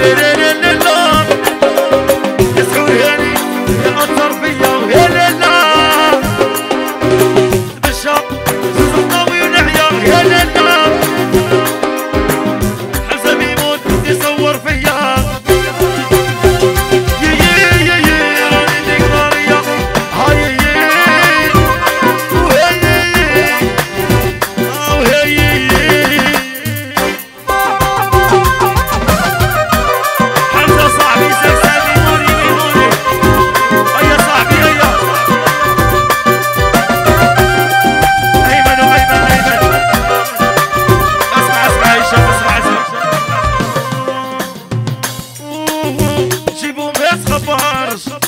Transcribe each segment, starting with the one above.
it. Brothers.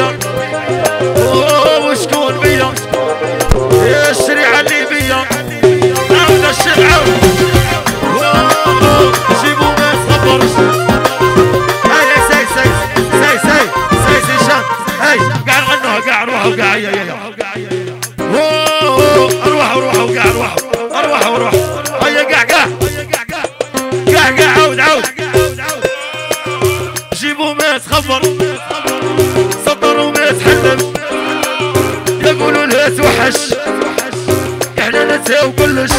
بيا. وشكون بيا؟ يا الشريعة اللي بيا. عاود الشرعة جيبو ما يصبرش عاود عاود. جيبو ما تخبر ناس وحش إحنا نساو كلش.